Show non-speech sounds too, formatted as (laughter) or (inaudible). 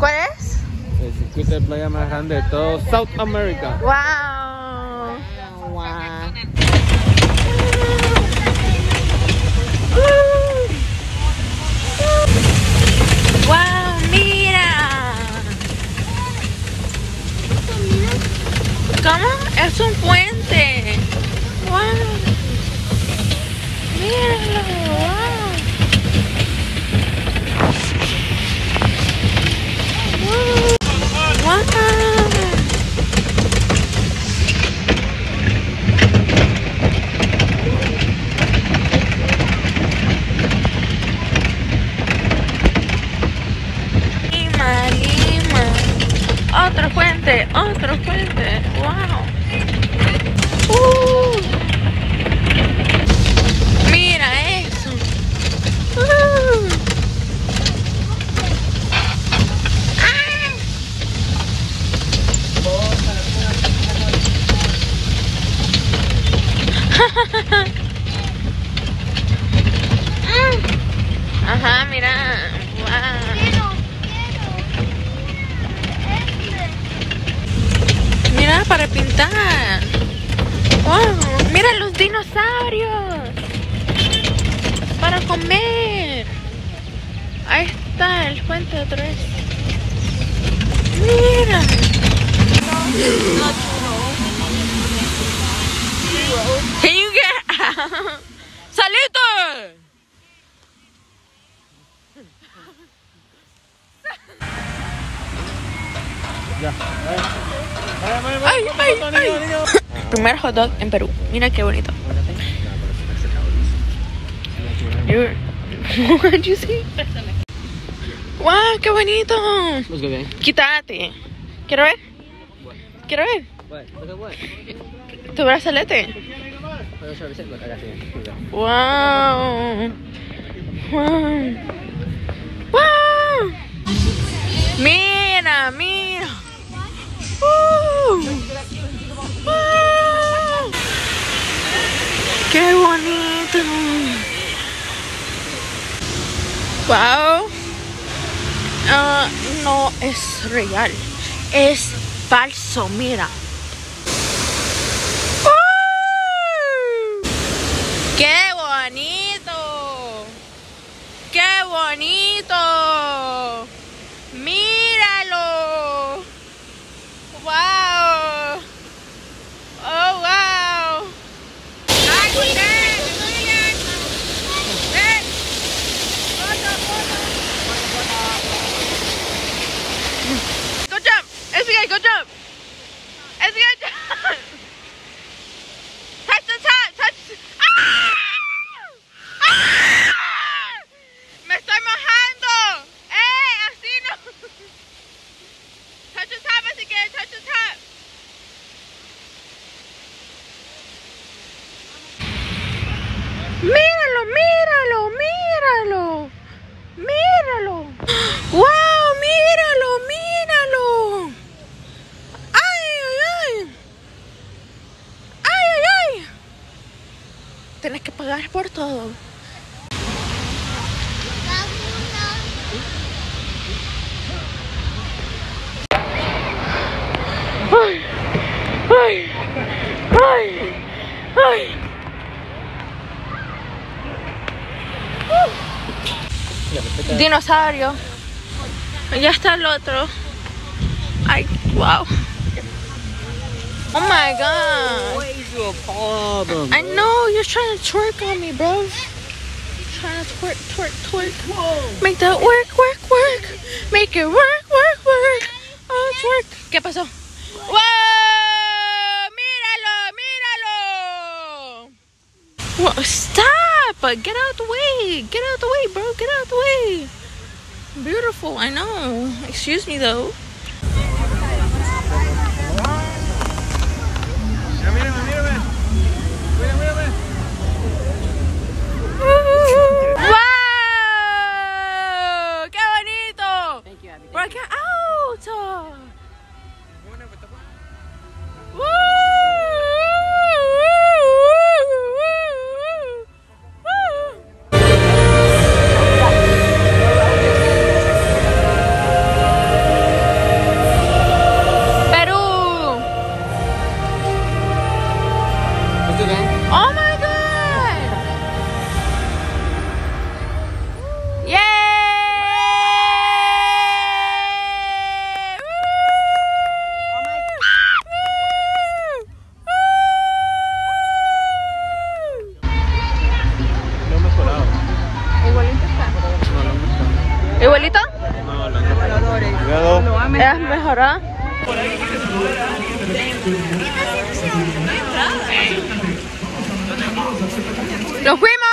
¿Cuál es? El circuito de playa más grande de todo South America. Wow. Wow. Wow, mira. ¿Cómo? Es un puente. Wow. Míralo. Wow. Wow. Lima, Lima. Otro puente, otro puente. Wow. Uh. Mira eso. Uh. Ah. Mm. Ajá, mira. Wow. Mira, para pintar. Wow, mira los dinosaurios. Para comer. Ahí está el puente otra vez. Mira. Ay, ay, ay. Primer hot dog en Perú. Mira qué bonito. (laughs) What you see? ¡Wow! ¡Qué bonito! Quítate. Quiero ver. Quiero ver. Tu brazalete. Let's ¡Wow! Ah, no es real, es falso, mira. ¡Uh! ¡Qué bonito! ¡Qué bonito! ¡Ese guy, jump! ¡Touch the top! ¡Touch! ¡Ah! ¡Ah! ¡Me estoy mojando! ¡Así no! Touch the top, así que touch the top. ¡Míralo, Tienes que pagar por todo. Ay, ay, ay, ay. Dinosaurio. Ya está el otro. Ay, wow. Oh my god. What is your problem? I know you're trying to twerk on me, bro. Trying to twerk, twerk, twerk. Whoa. Make that work, work, work. Make it work, work, work. Oh, twerk. ¿Qué pasó? ¡Wow! ¡Míralo, míralo! Whoa, stop! Get out the way! Get out the way, bro! Get out the way! Beautiful, I know. Excuse me, though. Mírame, ahora. ¡Nos fuimos!